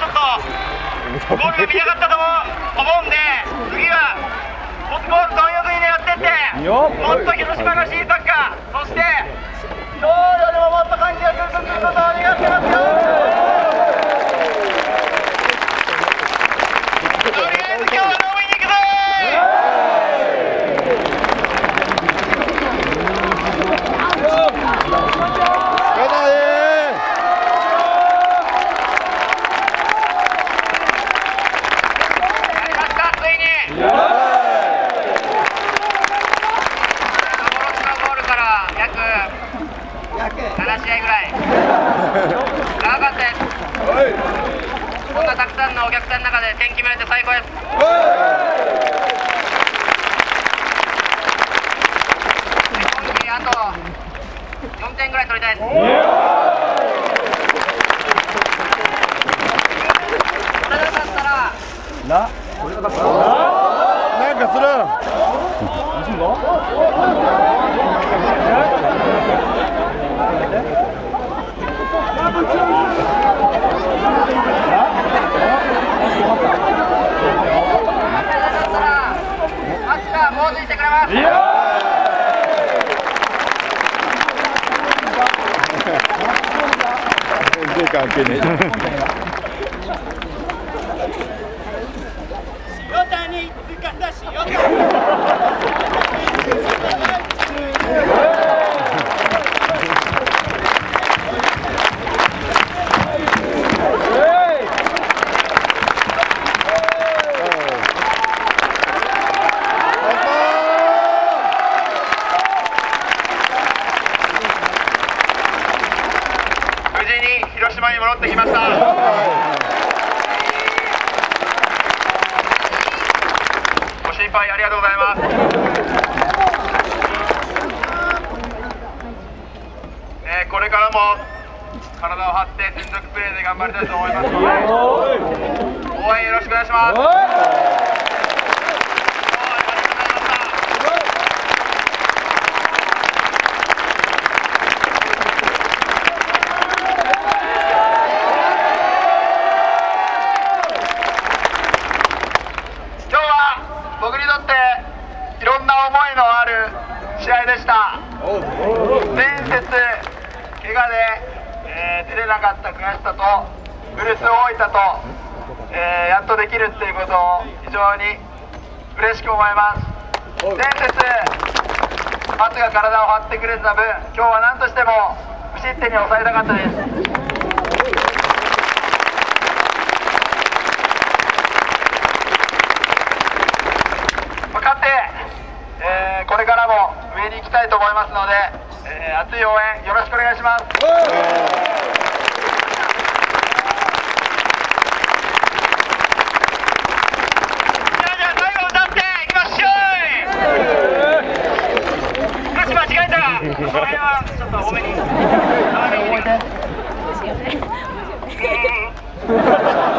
ちょっとゴールが見なかったと思う。んで次はコスゴール貪欲に狙ってって。もっと広島の新サッカー。そして今日よりお客さんの中で点決めれて最高です。今季あと4点ぐらい取りたいです。取れなかったらなんかする。取れなかったらマスカー猛追してくれます全然関係ね塩 広島に戻ってきました。ご心配ありがとうございます。えーこれからも体を張って全力プレーで頑張りたいと思いますので応援よろしくお願いしますどうもありがとうございました今日は僕にとっていろんな思いのある試合でした。前節怪我で、えー出れなかった悔しさと古巣大分と、えーやっとできるっていうことを非常に嬉しく思います。前節松が体を張ってくれた分今日は何としても無失点に抑えたかったですまあ勝って、えーこれからも上に行きたいと思いますので、えー熱い応援よろしくお願いします。じゃあ